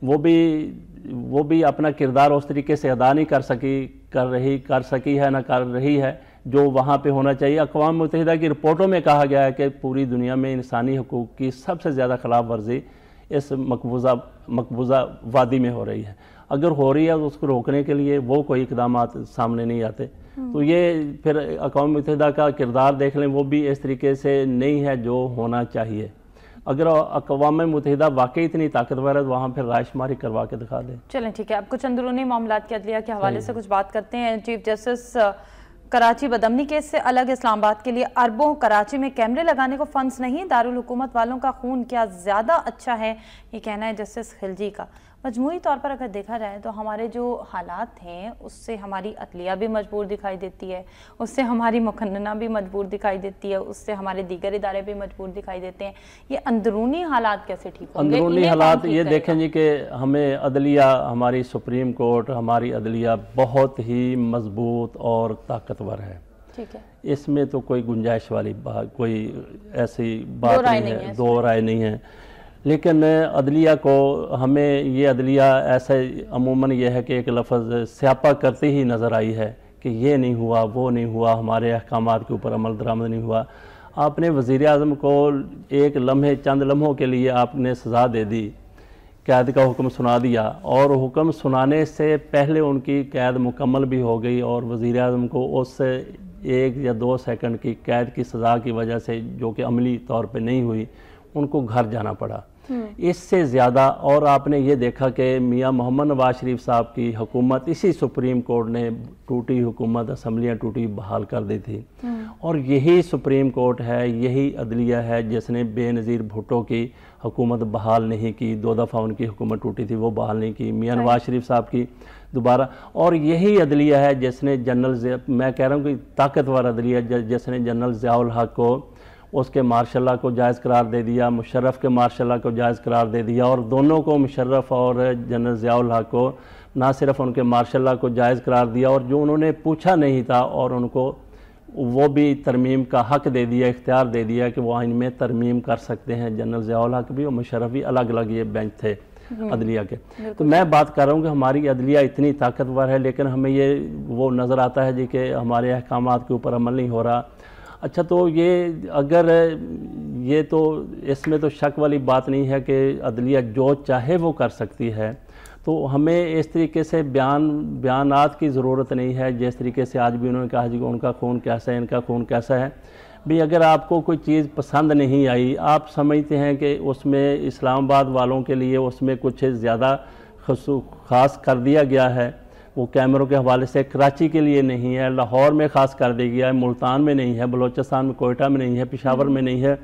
وہ بھی وہ بھی اپنا کردار اس طریقے سے ادا نہیں کر سکی، کر رہی، کر سکی ہے، نہ کر رہی ہے، جو وہاں پہ ہونا چاہیے۔ اقوام متحدہ کی رپورٹوں میں کہا گیا ہے کہ پوری دنیا میں انسانی حقوق کی سب سے زیادہ خلاف ورزی اس مقبوضہ مقبوضہ وادی میں ہو رہی ہے۔ اگر ہو رہی ہے تو اس کو روکنے کے لیے وہ کوئی اقدامات سامنے نہیں آتے۔ تو یہ پھر اقوام متحدہ کا کردار دیکھ لیں وہ بھی اس طریقے سے نہیں ہے جو ہونا چاہیے۔ اگر اقوام متحدہ واقعی اتنی طاقتور ہے تو وہاں پھر رائے شماری کروا کے دکھا دیں۔ چلیں ٹھیک ہے اب کچھ اندرونی معاملات کے عدلیہ کے حوالے سے کچھ بات کرتے ہیں۔ چیف جسٹس کراچی بدمنی کیس سے الگ اسلام آباد کے لیے اربوں کراچی میں کیمرے لگانے کو فنڈز نہیں دارالحکومت والوں کا خون کیا زیادہ اچھا ہے؟ یہ کہنا ہے جسٹس خلجی کا۔ مجموعی طور پر اگر دیکھا جائے تو ہمارے جو حالات ہیں اس سے ہماری عطلیہ بھی مجبور دکھائی دیتی ہے اس سے ہماری مقننہ بھی مجبور دکھائی دیتی ہے اس سے ہمارے دیگر ادارے بھی مجبور دکھائی دیتے ہیں۔ یہ اندرونی حالات کیسے ٹھیک ہوں گے؟ اندرونی حالات یہ دیکھیں جی کہ ہمیں عدلیہ ہماری سپریم کورٹ ہماری عدلیہ بہت ہی مضبوط اور طاقتور ہے۔ اس میں تو کوئی گنجائش والی بات کوئی ایسی بات نہیں ہے۔ دو رائے نہیں ہے۔ لیکن عدلیہ کو ہمیں یہ عدلیہ ایسے عموماً یہ ہے کہ ایک لفظ سیاپا کرتے ہی نظر آئی ہے کہ یہ نہیں ہوا، وہ نہیں ہوا، ہمارے احکامات کے اوپر عمل درآمد نہیں ہوا۔ آپ نے وزیر اعظم کو ایک لمحے، چند لمحوں کے لیے آپ نے سزا دے دی، قید کا حکم سنا دیا۔ اور حکم سنانے سے پہلے ان کی قید مکمل بھی ہو گئی اور وزیر اعظم کو اس ایک یا دو سیکنڈ کی قید کی سزا کی وجہ سے جو کہ عملی طور پہ نہیں ہوئی، ان کو گھر جانا پڑا۔ اس سے زیادہ اور آپ نے یہ دیکھا کہ میاں محمد نواز شریف صاحب کی حکومت اسی سپریم کورٹ نے ٹوٹی حکومت اسمبلیاں ٹوٹی بحال کر دی تھی۔ اور یہی سپریم کورٹ ہے یہی عدلیہ ہے جس نے بے نظیر بھٹو کی حکومت بحال نہیں کی۔ دو دفعہ ان کی حکومت ٹوٹی تھی وہ بحال نہیں کی۔ میاں نواز شریف صاحب کی دوبارہ۔ اور یہی عدلیہ ہے جس نے جنرل میں کہہ رہا ہوں کہ طاقتور عدلیہ جس نے جنرل ضیاء الحق کو اس کے مارشاء اللہ کو جائز قرار دے دیا مشرف کے مارشاء اللہ کو جائز قرار دے دیا اور دونوں کو مشرف اور جنرل ضیاء الحق کو نہ صرف ان کے مارشاء اللہ کو جائز قرار دیا اور جو انہوں نے پوچھا نہیں تھا اور ان کو وہ بھی ترمیم کا حق دے دیا اختیار دے دیا کہ وہ آئین میں ترمیم کر سکتے ہیں۔ جنرل ضیاء الحق بھی اور مشرف بھی الگ الگ یہ بینچ تھے عدلیہ کے۔ تو میں بات کر رہا ہوں کہ ہماری عدلیہ اتنی طاقتور ہے لیکن ہمیں یہ وہ نظر آتا ہے جی کہ ہمارے احکامات کے اوپر عمل نہیں ہو رہا۔ اچھا تو یہ اگر یہ تو اس میں تو شک والی بات نہیں ہے کہ عدلیہ جو چاہے وہ کر سکتی ہے۔ تو ہمیں اس طریقے سے بیان، بیانات کی ضرورت نہیں ہے۔ جس طریقے سے آج بھی انہوں نے کہا جی ان کا خون کیسا ہے، ان کا خون کیسا ہے۔ بھی اگر آپ کو کوئی چیز پسند نہیں آئی، آپ سمجھتے ہیں کہ اس میں اسلام آباد والوں کے لیے اس میں کچھ زیادہ خاص کر دیا گیا ہے۔ وہ کیمروں کے حوالے سے کراچی کے لیے نہیں ہے لاہور میں خاص کر دیا گیا ہے ملتان میں نہیں ہے بلوچستان میں کوئٹہ میں نہیں ہے پشاور میں نہیں ہے۔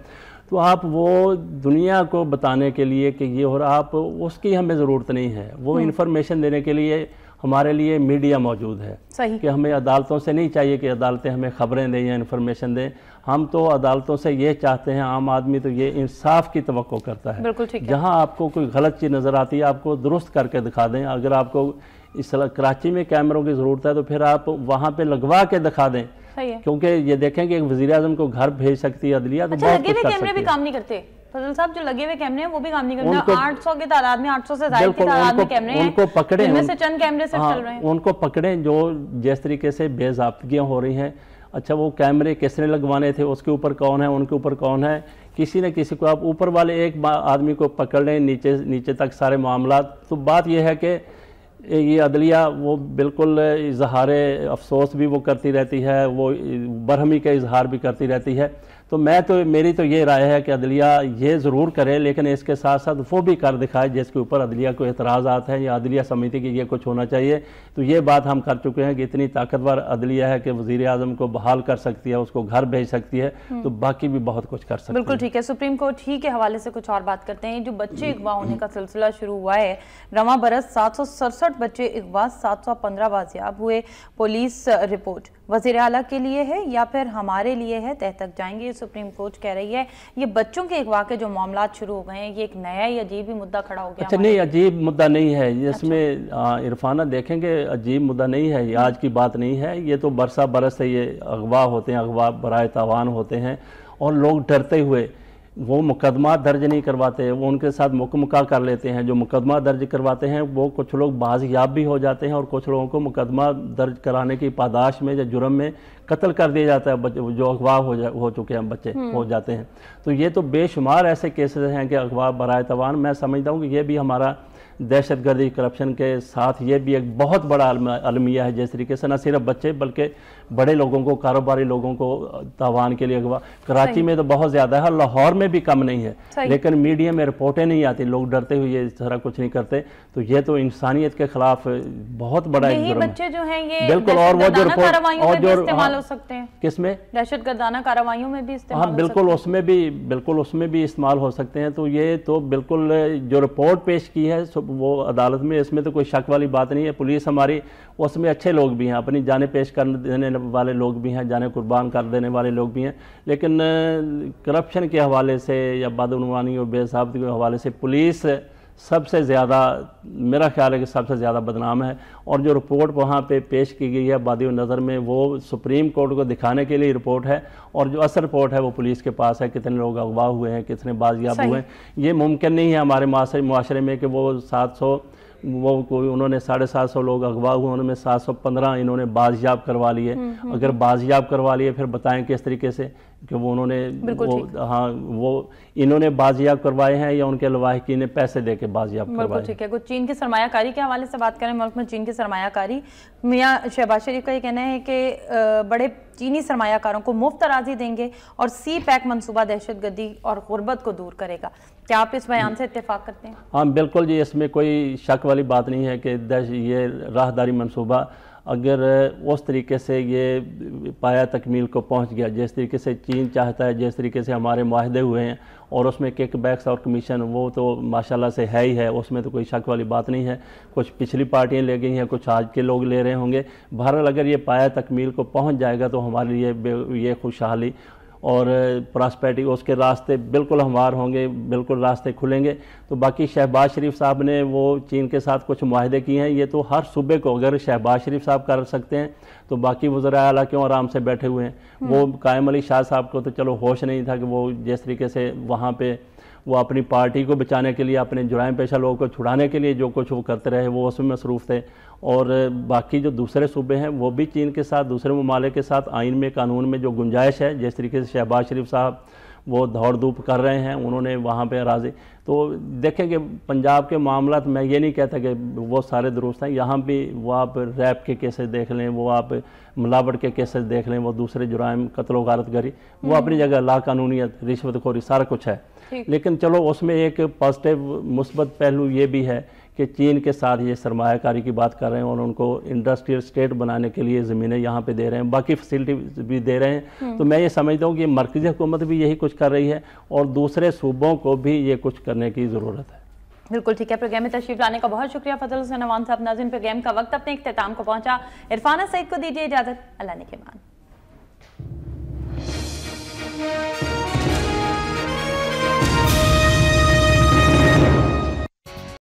تو آپ وہ دنیا کو بتانے کے لیے کہ یہ اور آپ اس کی ہمیں ضرورت نہیں ہے۔ وہ انفارمیشن دینے کے لیے ہمارے لیے میڈیا موجود ہے کہ ہمیں عدالتوں سے نہیں چاہیے کہ عدالتیں ہمیں خبریں دیں یا انفارمیشن دیں۔ ہم تو عدالتوں سے یہ چاہتے ہیں عام آدمی تو یہ انصاف کی توقع کرتا ہے۔ جہاں آپ کو کوئی غلط چیز نظر آتی ہے آپ کو درست کر کے دکھا دیں۔ اگر آپ کو اس کراچی میں کیمروں کی ضرورت ہے تو پھر آپ وہاں پہ لگوا کے دکھا دیں۔ کیونکہ یہ دیکھیں کہ ایک وزیر اعظم کو گھر بھیج سکتی ہے عدلیہ تو اچھا کیمرے بھی کام نہیں کرتے۔ فضل صاحب جو لگے ہوئے کیمرے ہیں وہ بھی کام نہیں کرتے۔ آٹھ سو کے تعداد میں آٹھ سو سے زائد کے تعداد میں کیمرے ہیں۔ ان کو پکڑیں۔ ان میں سے چند کیمرے سے چل رہے ہیں۔ ان کو پکڑیں جو جس طریقے سے بے ضابطگیاں ہو رہی ہیں۔ اچھا وہ کیمرے کس نے لگوانے تھے؟ اس کے اوپر کون ہے؟ ان کے اوپر کون ہے؟ کسی نہ کسی کو آپ اوپر والے ایک آدمی کو پکڑ لیں نیچے نیچے تک سارے معاملات۔ تو بات یہ ہے کہ یہ عدلیہ وہ بالکل اظہار افسوس بھی وہ کرتی رہتی ہے، وہ برہمی کا اظہار بھی کرتی رہتی ہے۔ تو میں تو میری تو یہ رائے ہے کہ عدلیہ یہ ضرور کرے لیکن اس کے ساتھ ساتھ وہ بھی کر دکھائے جس کے اوپر عدلیہ کو اعتراضات ہیں یا عدلیہ سمجھتی کہ یہ کچھ ہونا چاہیے۔ تو یہ بات ہم کر چکے ہیں کہ اتنی طاقتور عدلیہ ہے کہ وزیر اعظم کو بحال کر سکتی ہے اس کو گھر بھیج سکتی ہے۔ تو باقی بھی بہت کچھ کر سکتی ہے بالکل ٹھیک ہے۔ سپریم کورٹ ہی کے حوالے سے کچھ اور بات کرتے ہیں۔ جو بچے اغوا ہونے کا سلسلہ شروع ہوا ہے رواں برس سات سو سڑسٹھ بچے اغوا سات سو پندرہ بازیاب ہوئے۔ Police report. وزیر اعلیٰ کے لیے ہے یا پھر ہمارے لیے ہے؟ تہ تک جائیں گے۔ سپریم کورٹ کہہ رہی ہے یہ بچوں کے اغوا کے جو معاملات شروع ہو گئے ہیں یہ ایک نیا ہی عجیب ہی مدہ کھڑا ہو گیا اچھا نہیں عجیب مدہ نہیں ہے اس اچھا۔ میں عرفانہ دیکھیں گے عجیب مدہ نہیں ہے یہ آج کی بات نہیں ہے یہ تو برسہ برس سے یہ اغوا ہوتے ہیں اغوا برائے تاوان ہوتے ہیں اور لوگ ڈرتے ہوئے وہ مقدمات درج نہیں کرواتے وہ ان کے ساتھ مکمکہ کر لیتے ہیں۔ جو مقدمہ درج کرواتے ہیں وہ کچھ لوگ بازیاب بھی ہو جاتے ہیں اور کچھ لوگوں کو مقدمہ درج کرانے کی پاداش میں یا جرم میں قتل کر دیا جاتا ہے۔ جو اغوا ہو چکے ہیں بچے ہو جاتے ہیں۔ تو یہ تو بے شمار ایسے کیسز ہیں کہ اغوا برائے توان میں سمجھتا ہوں کہ یہ بھی ہمارا دہشت گردی کرپشن کے ساتھ یہ بھی ایک بہت بڑا المیہ ہے جس طریقے سے نہ صرف بچے بلکہ بڑے لوگوں کو کاروباری لوگوں کو تاوان کے لیے اگوا کراچی میں تو بہت زیادہ ہے لاہور میں بھی کم نہیں ہے لیکن میڈیا میں رپورٹیں نہیں آتی لوگ ڈرتے ہوئے یہ طرح کچھ نہیں کرتے۔ تو یہ تو انسانیت کے خلاف بہت بڑا ایک جرم بچے جو ہیں یہ بالکل اور وہ جو رپورٹ استعمال ہو سکتے ہیں۔ کس میں؟ دہشت گردانہ کاروائیوں میں بھی استعمال ہاں بالکل اس میں بھی بالکل اس میں بھی استعمال ہو سکتے ہیں۔ تو یہ تو بالکل جو رپورٹ پیش کی ہے وہ عدالت میں اس میں تو کوئی شک والی بات نہیں ہے۔ پولیس ہماری، اس میں اچھے لوگ بھی ہیں۔ اپنی جانیں پیش کر دینے والے لوگ بھی ہیں، جانیں قربان کر دینے والے لوگ بھی ہیں۔ لیکن کرپشن کے حوالے سے یا بدعنوانی و بے ثابت کے حوالے سے پولیس سب سے زیادہ میرا خیال ہے کہ سب سے زیادہ بدنام ہے۔ اور جو رپورٹ وہاں پہ پیش کی گئی ہے بادی نظر میں وہ سپریم کورٹ کو دکھانے کے لیے رپورٹ ہے۔ اور جو اصل رپورٹ ہے وہ پولیس کے پاس ہے۔ کتنے لوگ اغوا ہوئے ہیں کتنے بازیاب ہوئے ہیں۔ یہ ممکن نہیں ہے ہمارے معاشرے میں کہ وہ سات سو وہ کوئی انہوں نے ساڑھے سات سو لوگ اغوا ہوئے انہوں نے سات سو پندرہ انہوں نے بازیاب کروا لیے۔ اگر بازیاب کروا لیے پھر بتائیں کس طریقے سے کہ وہ انہوں نے ہاں وہ انہوں نے بازیاب کروائے ہیں یا ان کے لواحقین نے پیسے دے کے بازیاب کروائے؟ ٹھیک ہے۔ چین کی سرمایہ کاری کے حوالے سے بات کریں ملک میں چین کی سرمایہ کاری میاں شہباز شریف کا یہ کہنا ہے کہ بڑے چینی سرمایہ کاروں کو مفت اراضی دیں گے اور سی پیک منصوبہ دہشت گردی اور غربت کو دور کرے گا۔ کیا آپ اس بیان سے اتفاق کرتے ہیں؟ ہاں بالکل جی اس میں کوئی شک والی بات نہیں ہے کہ یہ راہداری منصوبہ اگر اس طریقے سے یہ پایا تکمیل کو پہنچ گیا، جس طریقے سے چین چاہتا ہے، جس طریقے سے ہمارے معاہدے ہوئے ہیں اور اس میں کیک بیکس اور کمیشن، وہ تو ماشاءاللہ سے ہے ہی ہے، اس میں تو کوئی شک والی بات نہیں ہے۔ کچھ پچھلی پارٹیاں لے گئی ہیں، کچھ آج کے لوگ لے رہے ہوں گے۔ بہرحال اگر یہ پایا تکمیل کو پہنچ جائے گا تو ہمارے لیے یہ خوشحالی اور پراسپیٹی اس کے راستے بالکل ہموار ہوں گے بالکل راستے کھلیں گے۔ تو باقی شہباز شریف صاحب نے وہ چین کے ساتھ کچھ معاہدے کیے ہیں۔ یہ تو ہر صوبے کو اگر شہباز شریف صاحب کر سکتے ہیں تو باقی وزراء اعلیٰ کیوں آرام سے بیٹھے ہوئے ہیں؟ وہ قائم علی شاہ صاحب کو تو چلو ہوش نہیں تھا کہ وہ جس طریقے سے وہاں پہ وہ اپنی پارٹی کو بچانے کے لیے اپنے جرائم پیشہ لوگوں کو چھڑانے کے لیے جو کچھ وہ کرتے رہے وہ اس میں مصروف تھے۔ اور باقی جو دوسرے صوبے ہیں وہ بھی چین کے ساتھ دوسرے ممالک کے ساتھ آئین میں قانون میں جو گنجائش ہے جس طریقے سے شہباز شریف صاحب وہ دوڑ دھوپ کر رہے ہیں انہوں نے وہاں پہ راضی۔ تو دیکھیں کہ پنجاب کے معاملات میں یہ نہیں کہتا کہ وہ سارے درست ہیں یہاں بھی وہ آپ ریپ کے کیسز دیکھ لیں وہ آپ ملاوٹ کے کیسز دیکھ لیں وہ دوسرے جرائم قتل و غارت گری وہ اپنی جگہ لا قانونیت رشوت خوری سارا کچھ ہے۔ لیکن چلو اس میں ایک پازیٹیو مثبت پہلو یہ بھی ہے کہ چین کے ساتھ یہ سرمایہ کاری کی بات کر رہے ہیں اور ان کو انڈسٹریل اسٹیٹ بنانے کے لیے زمینیں یہاں پہ دے رہے ہیں، باقی فسیلٹی بھی دے رہے ہیں۔ تو میں یہ سمجھتا ہوں کہ مرکزی حکومت بھی یہی کچھ کر رہی ہے اور دوسرے صوبوں کو بھی یہ کچھ کرنے کی ضرورت ہے۔ بالکل ٹھیک ہے، پروگرام میں تشریف لانے کا بہت شکریہ۔ فضل حسین عوان صاحب، ناظرین، پروگرام کا وقت اپنے اختتام کو پہنچا۔ عرفانہ سعید کو دیجیے اجازت۔ اللہ نے کے مان